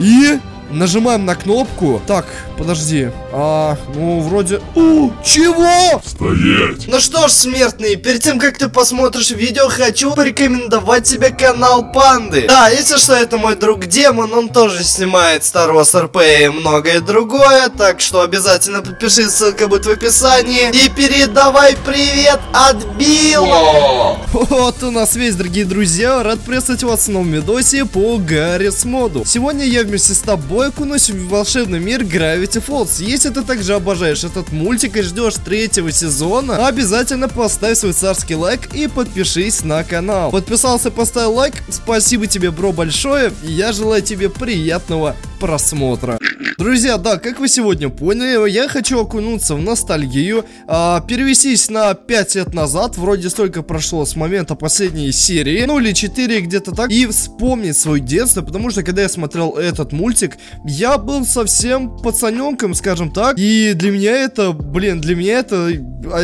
И нажимаем на кнопку. Так, подожди. А, ну, вроде... У, чего? Стоять! Ну что ж, смертный, перед тем, как ты посмотришь видео, хочу порекомендовать тебе канал Панды. Да, если что, это мой друг Демон, он тоже снимает Star Wars RP и многое другое, так что обязательно подпишись, ссылка будет в описании. И передавай привет от Билла! Вот у нас весь, дорогие друзья. Рад приветствовать вас в новом видосе по Гаррис моду. Сегодня я вместе с тобой окунусь в волшебный мир Gravity Falls. Если ты также обожаешь этот мультик и ждешь третьего сезона, обязательно поставь свой царский лайк и подпишись на канал. Подписался, поставил лайк. Спасибо тебе, бро, большое. Я желаю тебе приятного просмотра. Друзья, да, как вы сегодня поняли, я хочу окунуться в ностальгию, а, перевестись на 5 лет назад, вроде столько прошло с момента последней серии, ну или 4 где-то так, и вспомнить свое детство, потому что когда я смотрел этот мультик, я был совсем пацаненком, скажем так, и для меня это, блин, для меня это,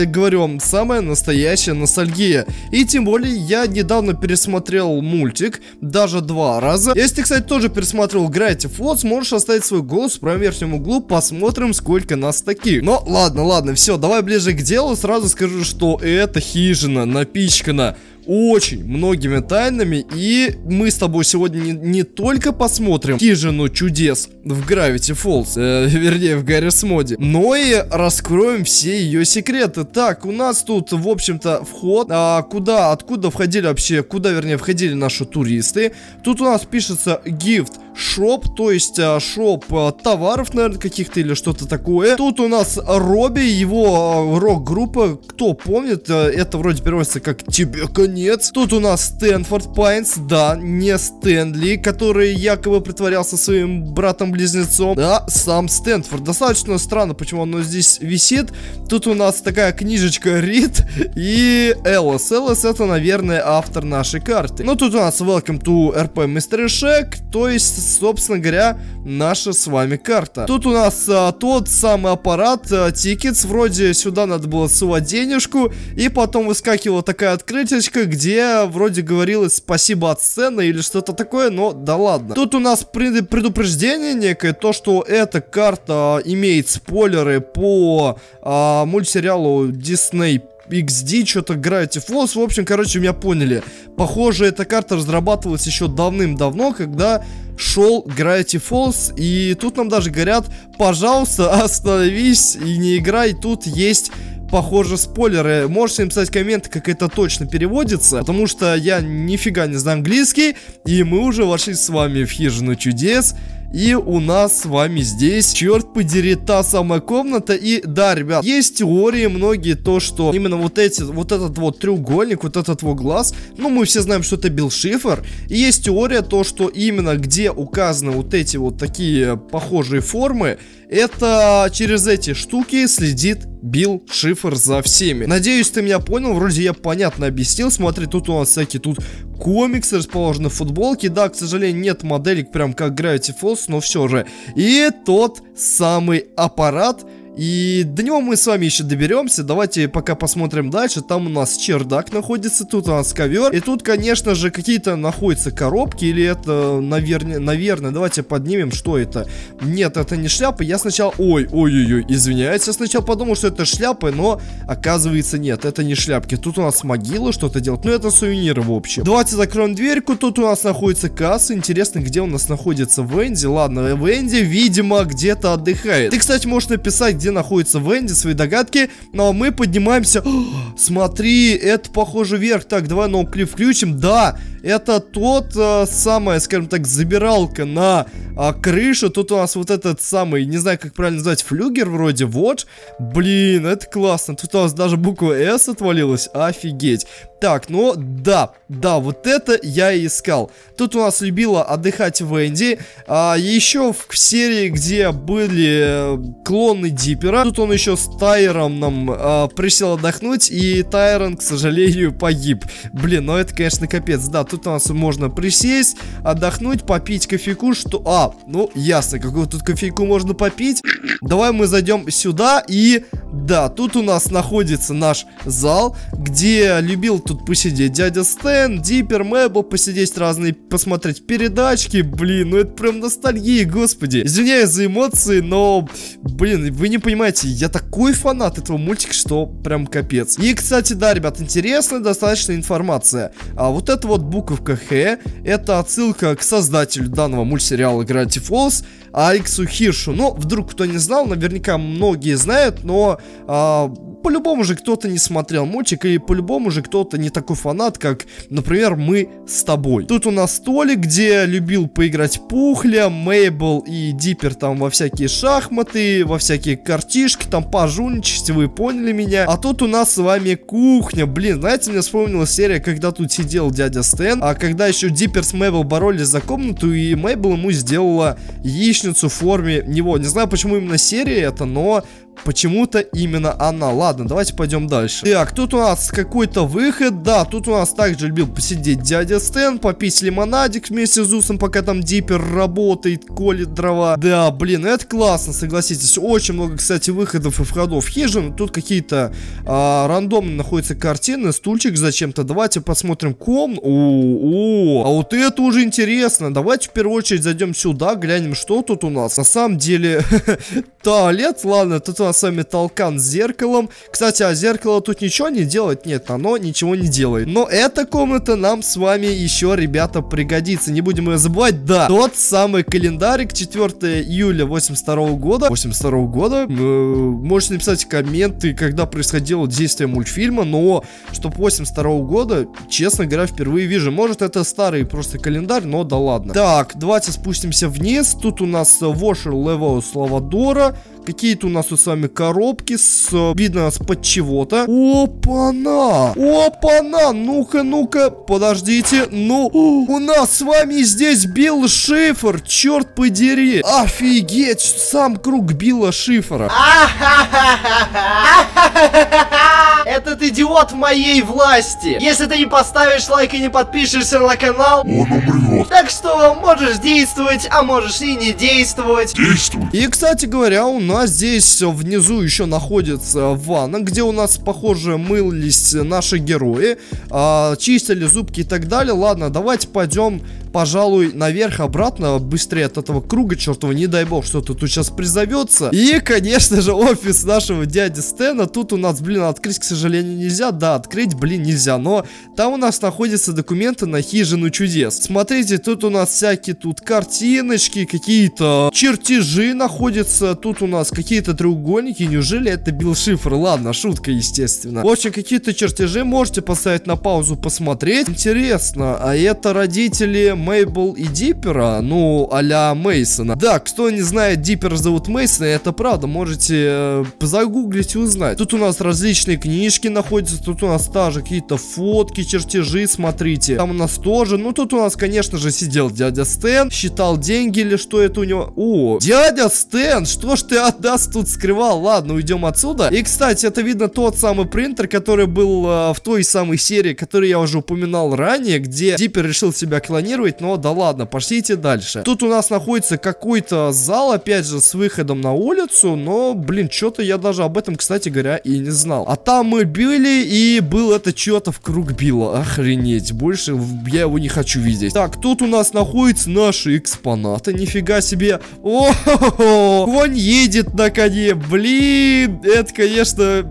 говорю вам, самая настоящая ностальгия. И тем более я недавно пересмотрел мультик, даже два раза. Если кстати, тоже пересмотрел Gravity Falls, можешь оставить свой голос в правом верхнем углу, посмотрим, сколько нас таких. Но ладно, ладно, все, давай ближе к делу, сразу скажу, что эта хижина напичкана очень многими тайнами, и мы с тобой сегодня не, не только посмотрим хижину чудес в Gravity Falls, э, вернее в Гаррис моде, но и раскроем все ее секреты. Так, у нас тут, в общем-то, вход, а, куда, откуда входили вообще, куда, вернее, входили наши туристы. Тут у нас пишется gift шоп, то есть а, шоп а, товаров, наверное, каких-то или что-то такое. Тут у нас Робби, его а, рок-группа, кто помнит, а, это вроде переводится как «Тебе конец». Тут у нас Стэнфорд Пайнс, да, не Стэнли, который якобы притворялся своим братом-близнецом, да, сам Стэнфорд. Достаточно странно, почему оно здесь висит. Тут у нас такая книжечка Рид и Элос. Элос это, наверное, автор нашей карты. Ну, тут у нас Welcome to RP Mystery Shack, то есть собственно говоря, наша с вами карта. Тут у нас а, тот самый аппарат, а, tickets, вроде сюда надо было сувать денежку, и потом выскакивала такая открыточка, где вроде говорилось спасибо от Стэна или что-то такое, но да ладно. Тут у нас пред, предупреждение некое, то, что эта карта имеет спойлеры по а, мультсериалу Disney XD, что-то Gravity Falls. В общем, короче, меня поняли. Похоже, эта карта разрабатывалась еще давным-давно, когда шел Gravity Falls. И тут нам даже говорят, пожалуйста, остановись и не играй. Тут есть похоже, спойлеры. Можете написать комменты, как это точно переводится, потому что я нифига не знаю английский, и мы уже вошли с вами в хижину чудес. И у нас с вами здесь, черт подери, та самая комната. И да, ребят, есть теории многие, то, что именно вот эти, вот этот вот треугольник, вот этот вот глаз, ну, мы все знаем, что это Билл Шифр. И есть теория, то, что именно где указаны вот эти вот такие похожие формы, это через эти штуки следит Билл Шифр за всеми. Надеюсь, ты меня понял, вроде я понятно объяснил. Смотри, тут у нас всякие тут комиксы расположены, футболки. Да, к сожалению, нет моделек прям как Gravity Falls, но все же. И тот самый аппарат, и до него мы с вами еще доберемся. Давайте пока посмотрим дальше. Там у нас чердак находится, тут у нас ковер. И тут, конечно же, какие-то находятся коробки. Или это, наверное, наверное, давайте поднимем, что это. Нет, это не шляпа. Я сначала... Ой, ой-ой-ой, извиняюсь. Я сначала подумал, что это шляпы, но оказывается нет, это не шляпки. Тут у нас могила что-то делать. Ну, это сувениры, в общем. Давайте закроем дверьку. Тут у нас находится касса. Интересно, где у нас находится Венди. Ладно, Венди, видимо, где-то отдыхает. Ты, кстати, можешь написать, где находится Венди, свои догадки. Но мы поднимаемся. О, смотри, это похоже вверх. Так, давай ноуклип включим. Да, это тот э, самая, скажем так, забиралка на э, крышу. Тут у нас вот этот самый, не знаю, как правильно назвать, флюгер вроде. Вот. Блин, это классно. Тут у нас даже буква S отвалилась. Офигеть. Так, ну да, да, вот это я и искал. Тут у нас любила отдыхать Венди. А, еще в серии, где были э, клоны Дипера, тут он еще с Тайром нам а, присел отдохнуть, и Тайрон, к сожалению, погиб. Блин, ну это, конечно, капец. Да, тут у нас можно присесть, отдохнуть, попить кофейку, что... А, ну, ясно, какую тут кофейку можно попить. Давай мы зайдем сюда и Да, тут у нас находится наш зал, где любил тут посидеть дядя Стэн, Диппер, Мэбл, посидеть разные, посмотреть передачки. Блин, ну это прям ностальгия, господи. Извиняюсь за эмоции, но, блин, вы не понимаете, я такой фанат этого мультика, что прям капец. И, кстати, да, ребят, интересная достаточно информация. А вот эта вот буковка Х, это отсылка к создателю данного мультсериала Gravity Falls, Алексу Хиршу. Ну, вдруг кто не знал, наверняка многие знают, но а, по-любому же кто-то не смотрел мультик, и по-любому же кто-то не такой фанат, как, например, мы с тобой. Тут у нас столик, где любил поиграть Пухля, Мейбл и Диппер там во всякие шахматы, во всякие картишки, там пожульничать, вы поняли меня. А тут у нас с вами кухня. Блин, знаете, мне вспомнилась серия, когда тут сидел дядя Стэн, а когда еще Диппер с Мейбл боролись за комнату, и Мейбл ему сделала яичницу в форме него. Не знаю, почему именно серия это, но Почему-то именно она. Ладно, давайте пойдем дальше. Так, тут у нас какой-то выход. Да, тут у нас также любил посидеть дядя Стэн, попить лимонадик вместе с Зусом, пока там Диппер работает, колет дрова. Да, блин, это классно, согласитесь. Очень много, кстати, выходов и входов хижин. Тут какие-то а, рандомно находятся картины, стульчик зачем-то. Давайте посмотрим ком. О, о, а вот это уже интересно. Давайте в первую очередь зайдем сюда, глянем, что тут у нас. На самом деле, туалет, ладно, у нас с вами толкан с зеркалом. Кстати, а зеркало тут ничего не делает? Нет, оно ничего не делает. Но эта комната нам с вами еще, ребята, пригодится. Не будем ее забывать. Да, тот самый календарик 4 июля 82 года. 82 года. Э, можете написать комменты, когда происходило действие мультфильма. Но, что 82 года, честно говоря, впервые вижу. Может, это старый просто календарь, но да ладно. Так, давайте спустимся вниз. Тут у нас Вошер Лево Славадора. Какие-то у нас тут с вами коробки с... Видно, с-под чего-то. Опа-на! Опа-на! Ну-ка, ну-ка, подождите. Ну, у нас с вами здесь Билл Шифр, черт подери. Офигеть, сам круг Билла Шифера. Этот идиот в моей власти. Если ты не поставишь лайк и не подпишешься на канал, он умрет. Так что можешь действовать, а можешь и не действовать. Действуй. И, кстати говоря, у нас здесь внизу еще находится ванна, где у нас, похоже, мылись наши герои, а, чистили зубки и так далее. Ладно, давайте пойдем пожалуй, наверх, обратно, быстрее от этого круга чертова, не дай бог, что-то тут сейчас призовется. И, конечно же, офис нашего дяди Стена. Тут у нас, блин, открыть, к сожалению, нельзя. Да, открыть, блин, нельзя. Но там у нас находятся документы на хижину чудес. Смотрите, тут у нас всякие тут картиночки, какие-то чертежи находятся. Тут у нас какие-то треугольники. Неужели это Билл Шифр? Ладно, шутка, естественно. В общем, какие-то чертежи можете поставить на паузу, посмотреть. Интересно, а это родители Мейбл и Диппера, ну, а-ля Мейсона. Да, кто не знает, Диппера зовут Мейсона, это правда, можете э, загуглить и узнать. Тут у нас различные книжки находятся, тут у нас тоже какие-то фотки, чертежи, смотрите. Там у нас тоже, ну, тут у нас, конечно же, сидел дядя Стэн, считал деньги или что это у него. О, дядя Стэн, что ж ты от нас тут скрывал? Ладно, уйдем отсюда. И, кстати, это видно тот самый принтер, который был э, в той самой серии, которую я уже упоминал ранее, где Диппер решил себя клонировать но ну да ладно, пошлите дальше. Тут у нас находится какой-то зал, опять же, с выходом на улицу, но, блин, что-то я даже об этом, кстати говоря, и не знал. А там мы били, и был это что-то в круг било. Охренеть, больше я его не хочу видеть. Так, тут у нас находятся наши экспонаты, нифига себе. О, -хо -хо, конь едет на коне, блин, это, конечно,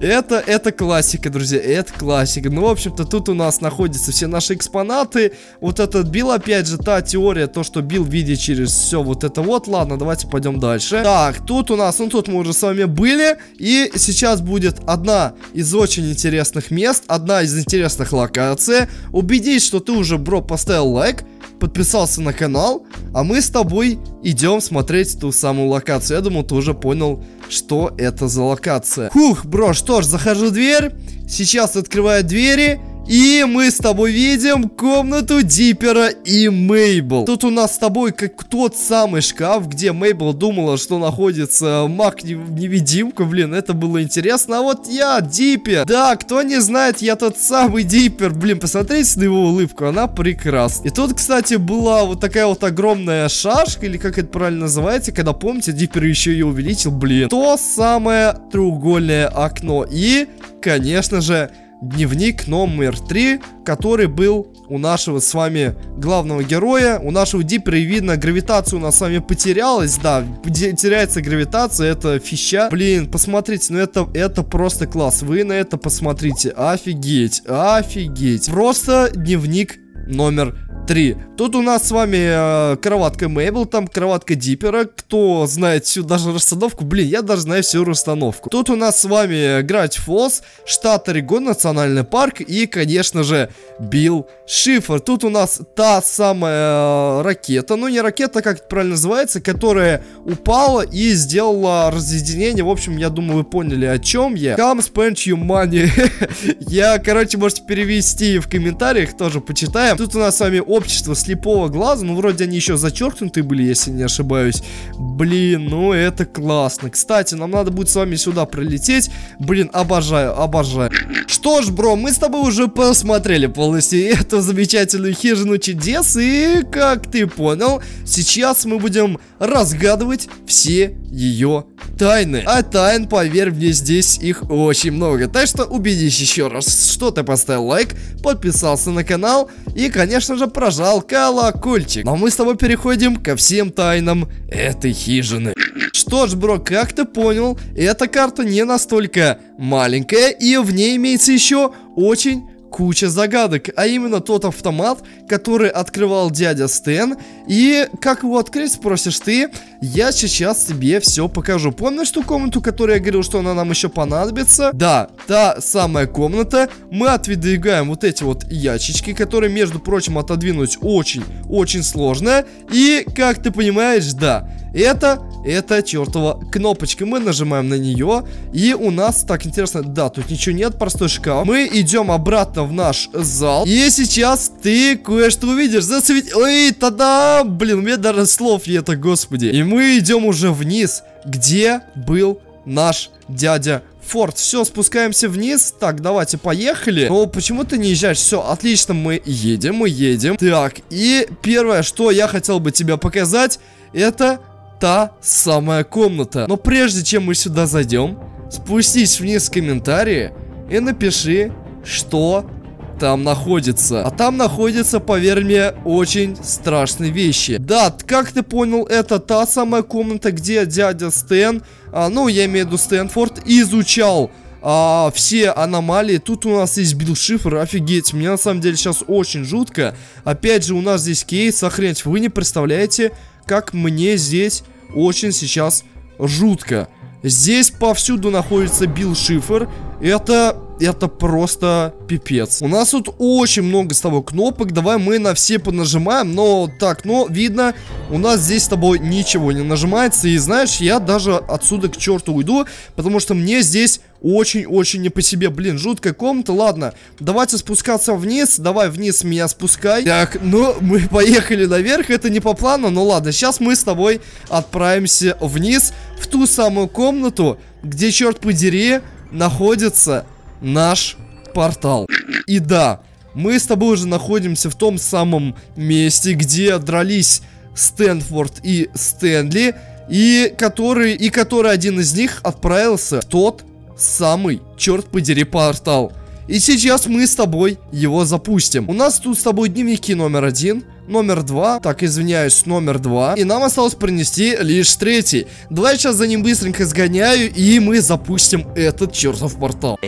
это, это классика, друзья, это классика. Ну, в общем-то, тут у нас находятся все наши экспонаты. Вот этот Билл, опять же, та теория, то, что Билл видит через все вот это вот. Ладно, давайте пойдем дальше. Так, тут у нас, ну, тут мы уже с вами были. И сейчас будет одна из очень интересных мест, одна из интересных локаций. Убедись, что ты уже, бро, поставил лайк подписался на канал, а мы с тобой идем смотреть ту самую локацию. Я думаю, ты уже понял, что это за локация. Хух, бро, что ж, захожу в дверь, сейчас открываю двери, И мы с тобой видим комнату Диппера и Мейбл. Тут у нас с тобой как тот самый шкаф, где Мейбл думала, что находится маг-невидимка. Блин, это было интересно. А вот я, Диппер. Да, кто не знает, я тот самый Диппер. Блин, посмотрите на его улыбку, она прекрасна. И тут, кстати, была вот такая вот огромная шашка, или как это правильно называется, когда, помните, Диппер еще ее увеличил. Блин, то самое треугольное окно. И, конечно же, дневник номер 3, который был у нашего с вами главного героя. У нашего Диппера, видно, гравитация у нас с вами потерялась. Да, теряется гравитация, это фища. Блин, посмотрите, ну это, это просто класс. Вы на это посмотрите. Офигеть, офигеть. Просто дневник номер 3. Тут у нас с вами э, кроватка Мейбл, там кроватка Диппера. Кто знает всю даже расстановку, блин, я даже знаю всю расстановку. Тут у нас с вами Грать Фолс, штат Орегон, национальный парк и, конечно же, Билл Шифр. Тут у нас та самая э, ракета, ну не ракета, как это правильно называется, которая упала и сделала разъединение. В общем, я думаю, вы поняли, о чем я. Come spend your money. я, короче, можете перевести в комментариях, тоже почитаем. Тут у нас с вами общество слепого глаза. Ну, вроде они еще зачеркнуты были, если не ошибаюсь. Блин, ну это классно. Кстати, нам надо будет с вами сюда пролететь. Блин, обожаю, обожаю. Что ж, бро, мы с тобой уже посмотрели полностью эту замечательную хижину чудес. И, как ты понял, сейчас мы будем разгадывать все ее тайны. А тайн, поверь мне, здесь их очень много. Так что убедись еще раз, что ты поставил лайк, подписался на канал и, конечно же, прожал колокольчик. Но мы с тобой переходим ко всем тайнам этой хижины. Что ж, бро, как ты понял, эта карта не настолько маленькая, и в ней имеется еще очень куча загадок, а именно тот автомат, который открывал дядя Стэн. И как его открыть, спросишь ты, я сейчас тебе все покажу. Помнишь ту комнату, которую я говорил, что она нам еще понадобится? Да, та самая комната. Мы отодвигаем вот эти вот ящички, которые, между прочим, отодвинуть очень-очень сложно. И, как ты понимаешь, да, это, это чертова кнопочка. Мы нажимаем на нее, и у нас, так интересно, да, тут ничего нет, простой шкаф. Мы идем обратно в наш зал, и сейчас ты кое-что увидишь. Зацветь... Ой, тогда, блин, у меня даже слов нет, господи. И мы идем уже вниз, где был наш дядя Форд. Все, спускаемся вниз. Так, давайте, поехали. Но почему ты не езжаешь? Все, отлично, мы едем, мы едем. Так, и первое, что я хотел бы тебе показать, это та самая комната. Но прежде чем мы сюда зайдем, спустись вниз в комментарии и напиши, что там находится. А там находится, поверь мне, очень страшные вещи. Да, как ты понял, это та самая комната, где дядя Стэн, а, ну, я имею в виду Стэнфорд, изучал а, все аномалии. Тут у нас есть Билл Шифр, офигеть, мне на самом деле сейчас очень жутко. Опять же, у нас здесь кейс, охренеть, вы не представляете, как мне здесь очень сейчас жутко. Здесь повсюду находится Билл Шифр. Это это просто пипец. У нас тут очень много с тобой кнопок. Давай мы на все понажимаем. Но так, но видно, у нас здесь с тобой ничего не нажимается. И знаешь, я даже отсюда к черту уйду, потому что мне здесь очень-очень не по себе. Блин, жуткая комната. Ладно, давайте спускаться вниз. Давай вниз меня спускай. Так, ну, мы поехали наверх. Это не по плану, но ладно. Сейчас мы с тобой отправимся вниз, в ту самую комнату, где, черт подери, находится наш портал. И да, мы с тобой уже находимся в том самом месте, где дрались Стэнфорд и Стэнли, и который, и который один из них отправился в тот самый, черт подери, портал. И сейчас мы с тобой его запустим. У нас тут с тобой дневники номер один, номер два, так, извиняюсь, номер два, и нам осталось принести лишь третий. Давай сейчас за ним быстренько сгоняю, и мы запустим этот чертов портал.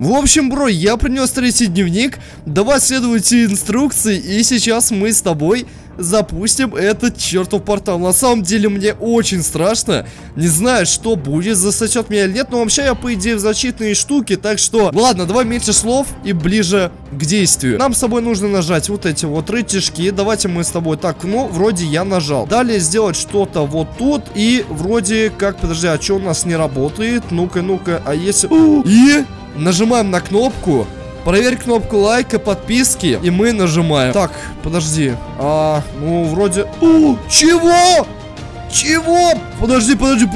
В общем, бро, я принес третий дневник, давай следуйте инструкции, и сейчас мы с тобой запустим этот чертов портал. На самом деле мне очень страшно. Не знаю, что будет, засосет меня или нет. Но вообще я, по идее, в защитные штуки. Так что, ладно, давай меньше слов и ближе к действию. Нам с тобой нужно нажать вот эти вот рычажки. Давайте мы с тобой так, ну, вроде я нажал. Далее сделать что-то вот тут. И вроде как, подожди, а что у нас не работает? Ну-ка, ну-ка, а если... И нажимаем на кнопку. Проверь кнопку лайка, подписки, и мы нажимаем. Так, подожди. А, ну, вроде... О, чего? Чего? Подожди, подожди,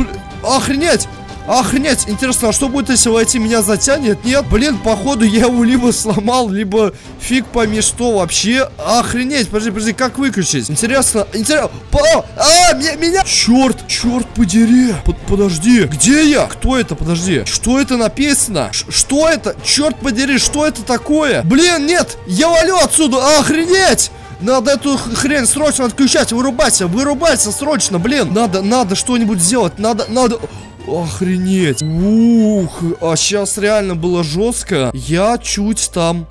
охренеть! Охренеть! Интересно, а что будет, если войти меня затянет? Нет? Блин, походу я его либо сломал, либо фиг пойми что вообще. Охренеть! Подожди, подожди, как выключить? Интересно, интересно... По- А, меня. Черт, черт подери! Под- подожди, где я? Кто это? Подожди. Что это написано? Ш- что это? Черт подери, что это такое? Блин, нет! Я валю отсюда! Охренеть! Надо эту хрень срочно отключать, вырубайся, вырубайся срочно, блин. Надо, надо что-нибудь сделать, надо, надо... Охренеть. Ух, а сейчас реально было жестко. Я чуть там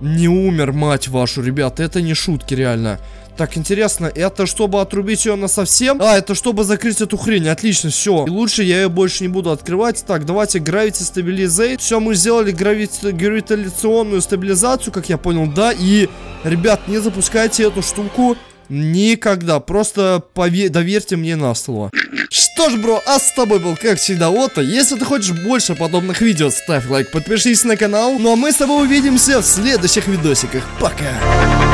не умер, мать вашу, ребята. Это не шутки, реально. Так, интересно, это чтобы отрубить ее на совсем? А, это чтобы закрыть эту хрень, отлично, все. И лучше я ее больше не буду открывать. Так, давайте Gravity Stabilizate. Все, мы сделали гравити... гравитационную стабилизацию, как я понял, да. И, ребят, не запускайте эту штуку никогда. Просто пове- доверьте мне на слово. Что ж, бро, а с тобой был, как всегда, Отто. Если ты хочешь больше подобных видео, ставь лайк, подпишись на канал. Ну а мы с тобой увидимся в следующих видосиках. Пока!